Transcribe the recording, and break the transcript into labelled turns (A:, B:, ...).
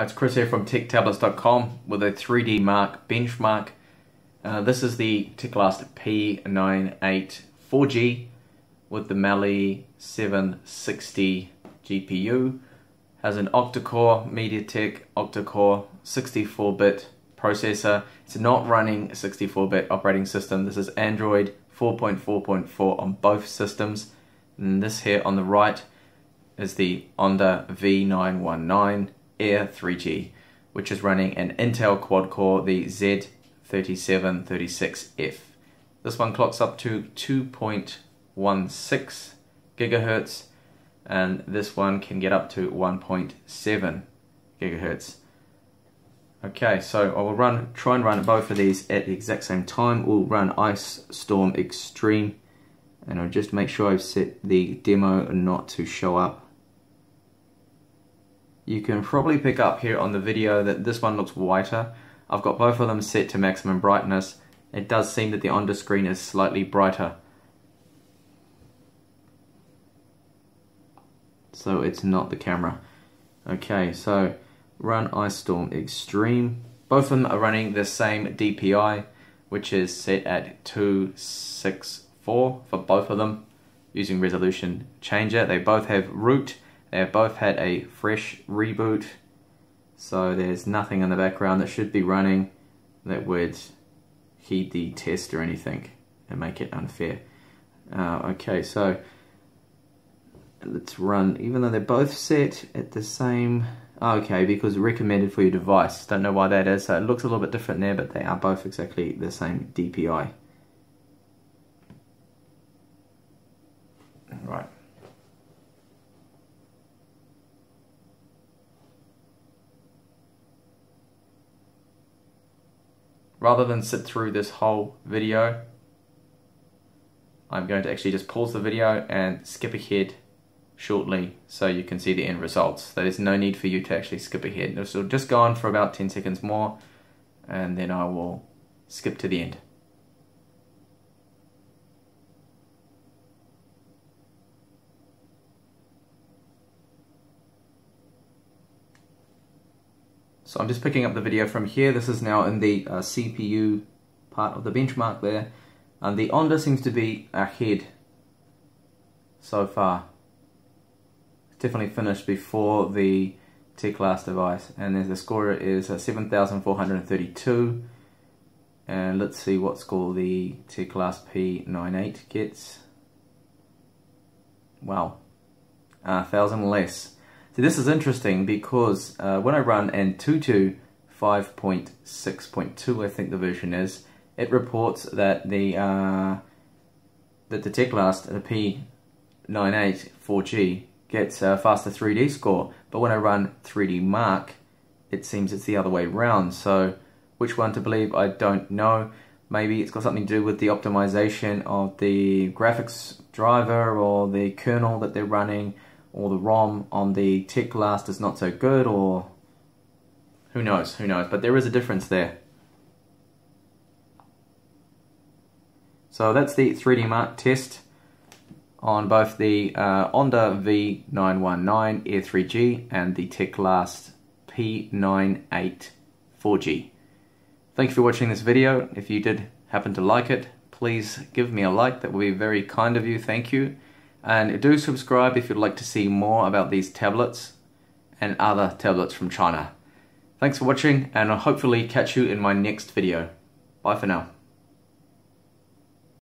A: Hi, it's Chris here from TechTablets.com with a 3D Mark benchmark. Uh, this is the Teclast P98 4G with the Mali 760 GPU. Has an octa-core MediaTek octa-core 64-bit processor. It's not running a 64-bit operating system. This is Android 4.4.4 on both systems. And this here on the right is the Onda V919 Air 3G, which is running an Intel quad-core, the Z3736F. This one clocks up to 2.16 gigahertz, and this one can get up to 1.7 gigahertz. Okay, so I will run, try and run both of these at the exact same time. We'll run Ice Storm Extreme, and I'll just make sure I've set the demo not to show up you can probably pick up here on the video that this one looks whiter. I've got both of them set to maximum brightness. It does seem that the Onda screen is slightly brighter. So it's not the camera. Okay, so run Ice Storm Extreme. Both of them are running the same DPI, which is set at 264 for both of them using resolution changer. They both have root they have both had a fresh reboot, so there's nothing in the background that should be running that would heed the test or anything and make it unfair. Uh, okay, so let's run, even though they're both set at the same, oh, okay, because recommended for your device. Don't know why that is, so it looks a little bit different there, but they are both exactly the same DPI. Right. Rather than sit through this whole video, I'm going to actually just pause the video and skip ahead shortly so you can see the end results. There is no need for you to actually skip ahead. This will just go on for about 10 seconds more and then I will skip to the end. So I'm just picking up the video from here. This is now in the uh, CPU part of the benchmark there. And the Onda seems to be ahead so far. Definitely finished before the Teclast device. And the score is uh, 7,432. And let's see what score the Teclast P98 gets. Wow. A thousand less. This is interesting because uh, when I run Antutu 5.6.2, I think the version is, it reports that the uh, that the Teclast, the P98 4G, gets a faster 3D score. But when I run 3D Mark, it seems it's the other way around. So which one to believe, I don't know. Maybe it's got something to do with the optimization of the graphics driver or the kernel that they're running or the ROM on the Teclast is not so good or who knows, who knows, but there is a difference there. So that's the 3D Mark test on both the uh, Onda V919 Air 3G and the Teclast P98 4G. Thank you for watching this video. If you did happen to like it, please give me a like. That would be very kind of you. Thank you. And do subscribe if you'd like to see more about these tablets and other tablets from China. Thanks for watching and I'll hopefully catch you in my next video. Bye for now.